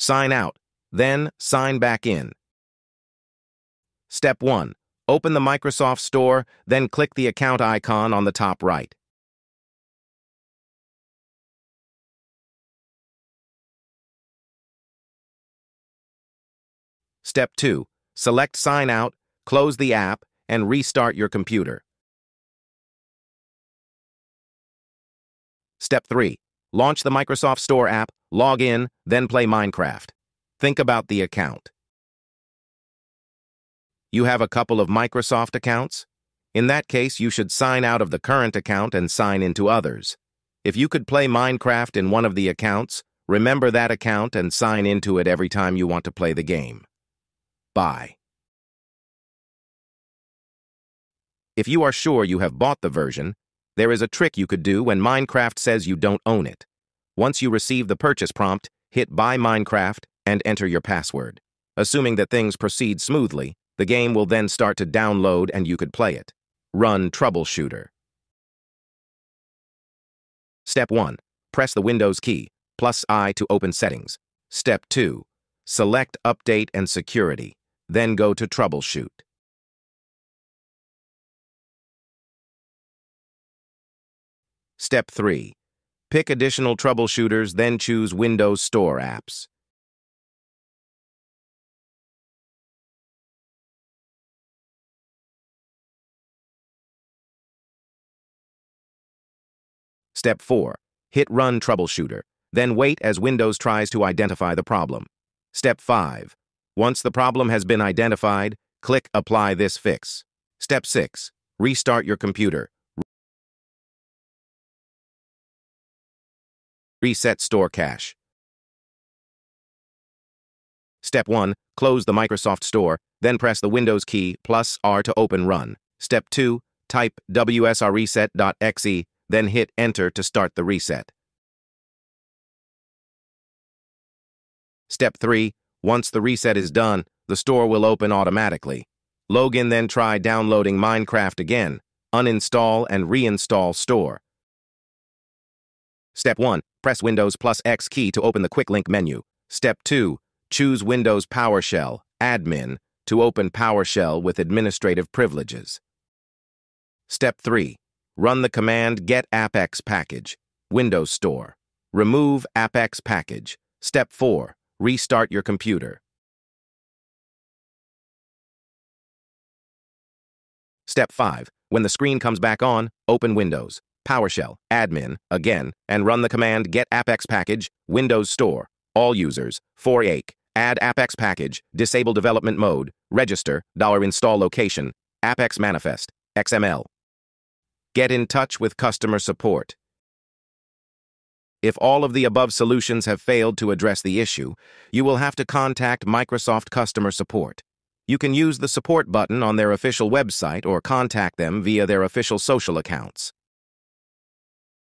Sign out, then sign back in. Step 1. Open the Microsoft Store, then click the account icon on the top right. Step 2. Select Sign Out, close the app, and restart your computer. Step 3. Launch the Microsoft Store app, log in, then play Minecraft. Think about the account. You have a couple of Microsoft accounts? In that case, you should sign out of the current account and sign into others. If you could play Minecraft in one of the accounts, remember that account and sign into it every time you want to play the game. Bye. If you are sure you have bought the version, there is a trick you could do when Minecraft says you don't own it. Once you receive the purchase prompt, hit Buy Minecraft and enter your password. Assuming that things proceed smoothly, the game will then start to download and you could play it. Run Troubleshooter. Step 1. Press the Windows key, plus I to open settings. Step 2. Select Update and Security, then go to Troubleshoot. Step 3. Pick additional troubleshooters, then choose Windows Store apps. Step 4. Hit Run Troubleshooter, then wait as Windows tries to identify the problem. Step 5. Once the problem has been identified, click Apply this fix. Step 6. Restart your computer, Reset store cache. Step 1. Close the Microsoft Store, then press the Windows key plus R to open Run. Step 2. Type wsreset.exe, then hit Enter to start the reset. Step 3. Once the reset is done, the store will open automatically. Logan then try downloading Minecraft again, uninstall and reinstall store. Step 1. Press Windows plus X key to open the Quick Link menu. Step 2. Choose Windows PowerShell, Admin, to open PowerShell with administrative privileges. Step 3. Run the command Get AppX Package, Windows Store. Remove AppX Package. Step 4. Restart your computer. Step 5. When the screen comes back on, open Windows. PowerShell, admin, again, and run the command get AppX package, Windows Store, all users, foreach, add AppX package, disable development mode, register, dollar install location, AppX manifest, XML. Get in touch with customer support. If all of the above solutions have failed to address the issue, you will have to contact Microsoft Customer Support. You can use the support button on their official website or contact them via their official social accounts.